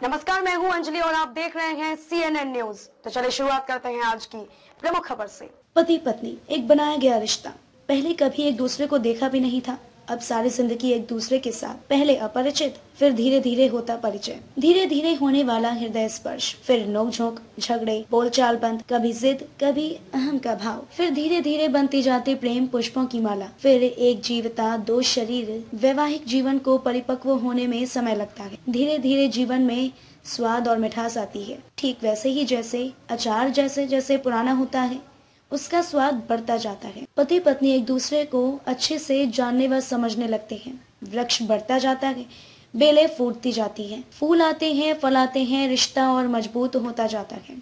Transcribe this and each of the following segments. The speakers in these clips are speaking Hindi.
नमस्कार, मैं हूँ अंजलि और आप देख रहे हैं सी एन एन न्यूज़ तो चलिए शुरुआत करते हैं आज की प्रमुख खबर से। पति पत्नी एक बनाया गया रिश्ता। पहले कभी एक दूसरे को देखा भी नहीं था। अब सारी ज़िंदगी एक दूसरे के साथ, पहले अपरिचित, फिर धीरे धीरे होता परिचय। धीरे धीरे होने वाला हृदय स्पर्श, फिर नोकझोंक, झगड़े, बोलचाल बंद, कभी जिद, कभी अहम का भाव। फिर धीरे धीरे बनती जाती प्रेम पुष्पों की माला। फिर एक जीवता, दो शरीर, वैवाहिक जीवन को परिपक्व होने में समय लगता है। धीरे धीरे जीवन में स्वाद और मिठास आती है। ठीक वैसे ही जैसे, अचार जैसे जैसे पुराना होता है। उसका स्वाद बढ़ता जाता है। पति पत्नी एक दूसरे को अच्छे से जानने व समझने लगते हैं। वृक्ष बढ़ता जाता है, बेले फूटती जाती हैं, फूल आते हैं, फल आते हैं, रिश्ता और मज़बूत होता जाता है।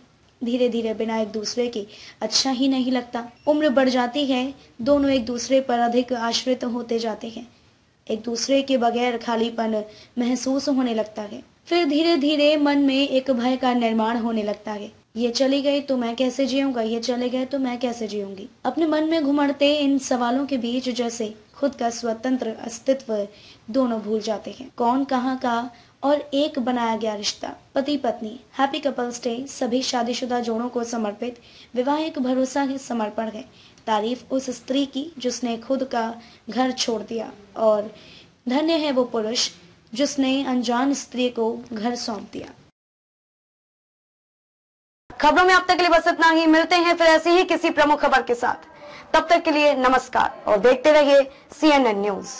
धीरे धीरे बिना एक दूसरे के अच्छा ही नहीं लगता। उम्र बढ़ जाती है, दोनों एक दूसरे पर अधिक आश्रित होते जाते हैं। एक दूसरे के बगैर खालीपन महसूस होने लगता है। फिर धीरे धीरे मन में एक भय का निर्माण होने लगता है। ये चली गई तो मैं कैसे जीऊँगा? ये चले गए तो मैं कैसे जीऊँगी? अपने मन में घुमड़ते इन सवालों के बीच जैसे खुद का स्वतंत्र अस्तित्व दोनों भूल जाते हैं। कौन कहाँ का? और एक बनाया गया रिश्ता, पति पत्नी हैप्पी कपल्स डे सभी शादीशुदा जोड़ों को समर्पित, विवाह एक भरोसा है समर्पण है। तारीफ़ उस स्त्री की जिसने खुद का घर छोड़ दिया, और धन्य है वो पुरुष जिसने अनजान स्त्री को घर सौंप दिया। खबरों में अब तक के लिए बस इतना ही। मिलते हैं फिर ऐसी ही किसी प्रमुख खबर के साथ। तब तक के लिए नमस्कार और देखते रहिए सीएनएन न्यूज़